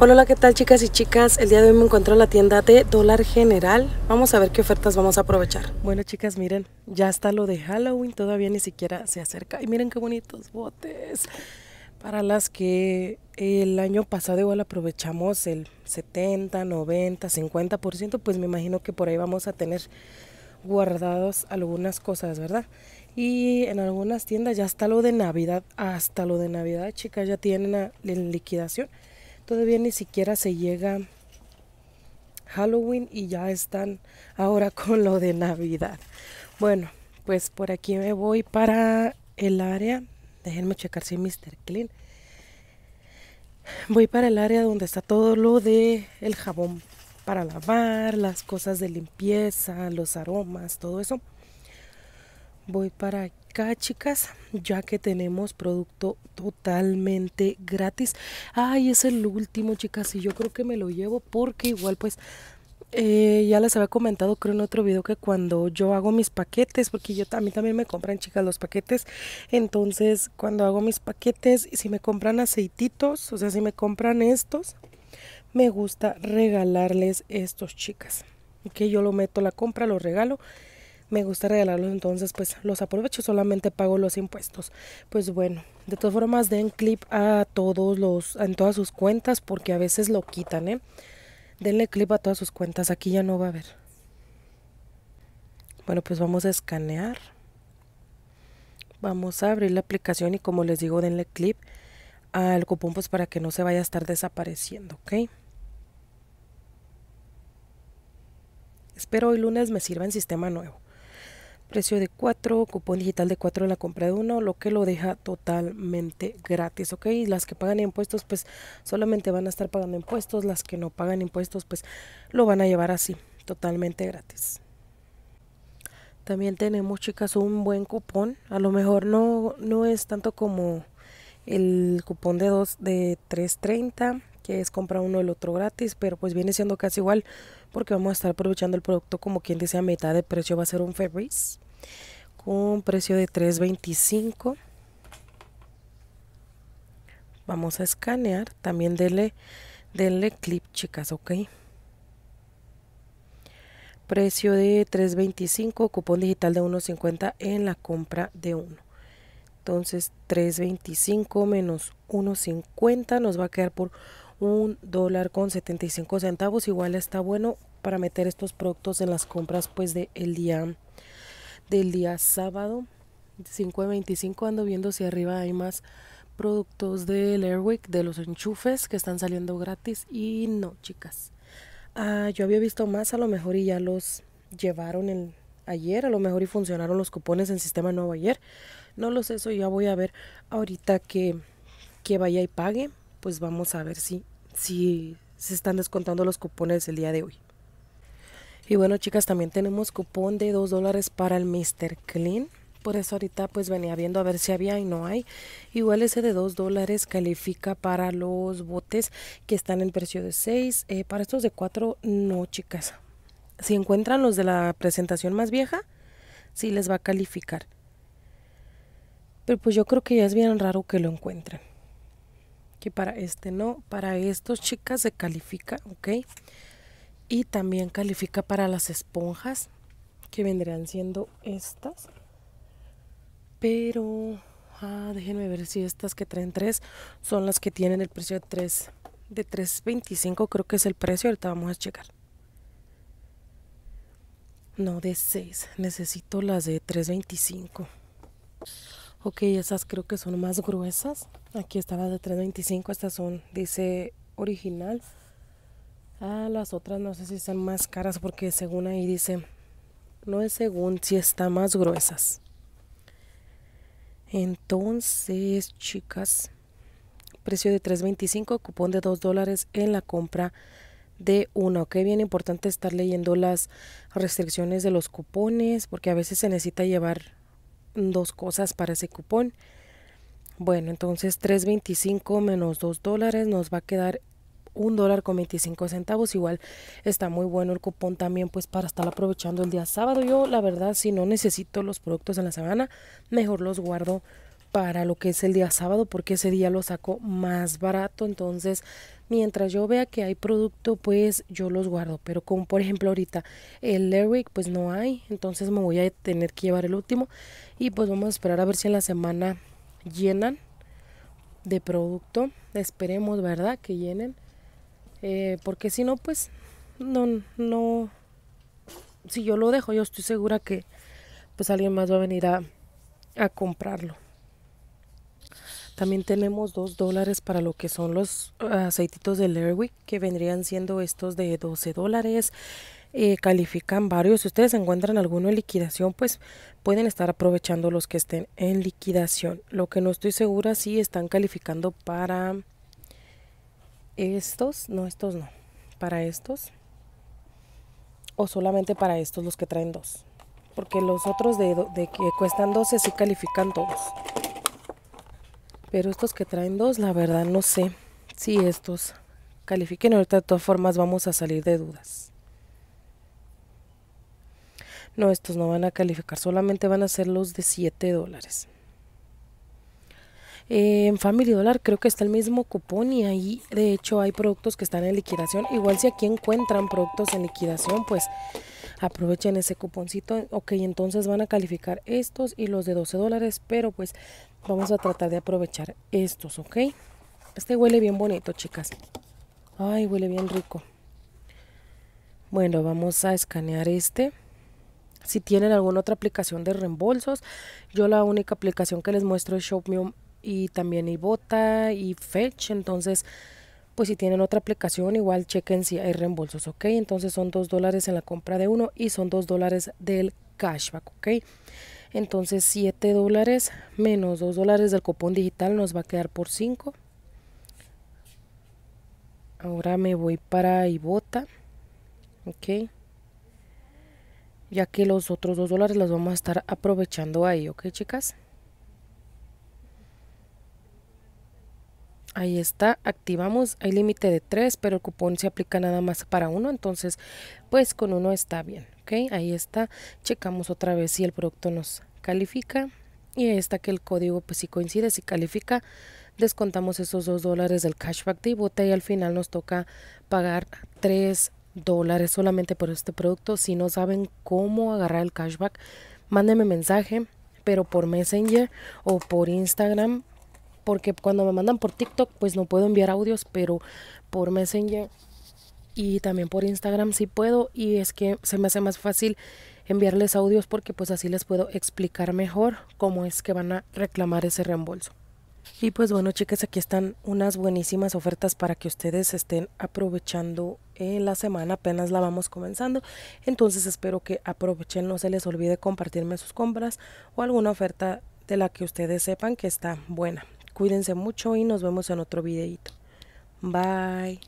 Hola, hola, ¿qué tal chicas y chicas? El día de hoy me encuentro en la tienda de Dólar General. Vamos a ver qué ofertas vamos a aprovechar. Bueno chicas, miren, ya está lo de Halloween, todavía ni siquiera se acerca. Y miren qué bonitos botes. Para las que el año pasado igual aprovechamos el 70, 90, 50%, pues me imagino que por ahí vamos a tener guardados algunas cosas, ¿verdad? Y en algunas tiendas ya está lo de Navidad, hasta lo de Navidad, chicas, ya tienen en liquidación. Todavía ni siquiera se llega Halloween y ya están ahora con lo de Navidad. Bueno, pues por aquí me voy para el área. Déjenme checar si Mr. Clean. Voy para el área donde está todo lo de el jabón para lavar, las cosas de limpieza, los aromas, todo eso. Voy para chicas, ya que tenemos producto totalmente gratis. Ay, es el último, chicas, y yo creo que me lo llevo porque igual pues eh, ya les había comentado creo en otro video que cuando yo hago mis paquetes, porque yo también me compran chicas los paquetes, entonces cuando hago mis paquetes, si me compran aceititos, o sea, si me compran estos, me gusta regalarles estos chicas. Que yo lo meto la compra, lo regalo me gusta regalarlos, entonces pues los aprovecho, solamente pago los impuestos. Pues bueno, de todas formas den clip a todos los, en todas sus cuentas, porque a veces lo quitan, ¿eh? Denle clip a todas sus cuentas, aquí ya no va a haber. Bueno, pues vamos a escanear. Vamos a abrir la aplicación y como les digo, denle clip al cupón pues para que no se vaya a estar desapareciendo, ¿ok? Espero hoy lunes me sirva en sistema nuevo precio de 4, cupón digital de 4 en la compra de uno, lo que lo deja totalmente gratis, ¿ok? Las que pagan impuestos, pues solamente van a estar pagando impuestos, las que no pagan impuestos, pues lo van a llevar así, totalmente gratis. También tenemos, chicas, un buen cupón, a lo mejor no, no es tanto como el cupón de 2 de 3.30 es comprar uno el otro gratis, pero pues viene siendo casi igual porque vamos a estar aprovechando el producto como quien dice a mitad de precio. Va a ser un Febreze con precio de 3.25 vamos a escanear. También denle, denle clip chicas ok precio de 3.25 cupón digital de 1.50 en la compra de uno. Entonces 3.25 menos 1.50 nos va a quedar por un dólar con 75 centavos. Igual está bueno para meter estos productos en las compras pues de el día del día sábado. 5.25 ando viendo si arriba hay más productos del Airwick de los enchufes que están saliendo gratis. Y no chicas. Ah, yo había visto más a lo mejor y ya los llevaron el ayer. A lo mejor y funcionaron los cupones en sistema nuevo ayer. No lo sé eso ya voy a ver ahorita que que vaya y pague pues vamos a ver si, si se están descontando los cupones el día de hoy. Y bueno chicas, también tenemos cupón de 2 dólares para el Mr. Clean. Por eso ahorita pues venía viendo a ver si había y no hay. Igual ese de 2 dólares califica para los botes que están en precio de 6. Eh, para estos de 4 no chicas. Si encuentran los de la presentación más vieja, sí les va a calificar. Pero pues yo creo que ya es bien raro que lo encuentren que para este no, para estos chicas se califica, ok. Y también califica para las esponjas, que vendrían siendo estas. Pero, ah, déjenme ver si estas que traen tres son las que tienen el precio de 3, de 3.25 creo que es el precio, ahorita vamos a checar. No, de 6, necesito las de 3.25. Ok, esas creo que son más gruesas. Aquí está la de 325, estas son, dice original. Ah, las otras no sé si están más caras porque según ahí dice, no es según si están más gruesas. Entonces, chicas, precio de 3.25, cupón de 2 dólares en la compra de una. Ok, bien importante estar leyendo las restricciones de los cupones porque a veces se necesita llevar dos cosas para ese cupón. Bueno, entonces 3.25 menos 2 dólares nos va a quedar un dólar con 25 centavos. Igual está muy bueno el cupón también pues para estar aprovechando el día sábado. Yo la verdad si no necesito los productos en la semana, mejor los guardo para lo que es el día sábado porque ese día lo saco más barato. Entonces mientras yo vea que hay producto pues yo los guardo. Pero como por ejemplo ahorita el Lyric pues no hay. Entonces me voy a tener que llevar el último. Y pues vamos a esperar a ver si en la semana llenan de producto. Esperemos verdad que llenen. Eh, porque si no pues no no si yo lo dejo yo estoy segura que pues alguien más va a venir a, a comprarlo también tenemos dos dólares para lo que son los aceititos de Lerwick, que vendrían siendo estos de 12 dólares. Eh, califican varios. Si ustedes encuentran alguno en liquidación, pues pueden estar aprovechando los que estén en liquidación. Lo que no estoy segura si están calificando para estos, no, estos no, para estos o solamente para estos los que traen dos. Porque los otros de, de que cuestan 12 sí califican todos. Pero estos que traen dos, la verdad no sé si estos califiquen. Ahorita de todas formas vamos a salir de dudas. No, estos no van a calificar, solamente van a ser los de 7 dólares. en Family Dollar creo que está el mismo cupón y ahí de hecho hay productos que están en liquidación. Igual si aquí encuentran productos en liquidación, pues aprovechen ese cuponcito. Ok, entonces van a calificar estos y los de 12 dólares, pero pues vamos a tratar de aprovechar estos, ok. Este huele bien bonito, chicas. Ay, huele bien rico. Bueno, vamos a escanear este. Si tienen alguna otra aplicación de reembolsos, yo la única aplicación que les muestro es ShopMe y también Ibota y Fetch. Entonces, pues si tienen otra aplicación igual chequen si hay reembolsos ok entonces son dos dólares en la compra de uno y son dos dólares del cashback ok entonces 7 dólares menos 2 dólares del cupón digital nos va a quedar por 5 ahora me voy para Ibota ok. Ya que los otros 2 dólares los vamos a estar aprovechando ahí ok chicas. Ahí está, activamos, hay límite de 3, pero el cupón se aplica nada más para uno, entonces pues con uno está bien, ¿ok? Ahí está, checamos otra vez si el producto nos califica y ahí está que el código pues si coincide, si califica, descontamos esos 2 dólares del cashback de Ibota y al final nos toca pagar 3 dólares solamente por este producto. Si no saben cómo agarrar el cashback, mándenme mensaje, pero por Messenger o por Instagram porque cuando me mandan por TikTok pues no puedo enviar audios, pero por Messenger y también por Instagram sí puedo y es que se me hace más fácil enviarles audios porque pues así les puedo explicar mejor cómo es que van a reclamar ese reembolso. Y pues bueno chicas, aquí están unas buenísimas ofertas para que ustedes estén aprovechando en la semana, apenas la vamos comenzando, entonces espero que aprovechen, no se les olvide compartirme sus compras o alguna oferta de la que ustedes sepan que está buena. Cuídense mucho y nos vemos en otro videito. Bye.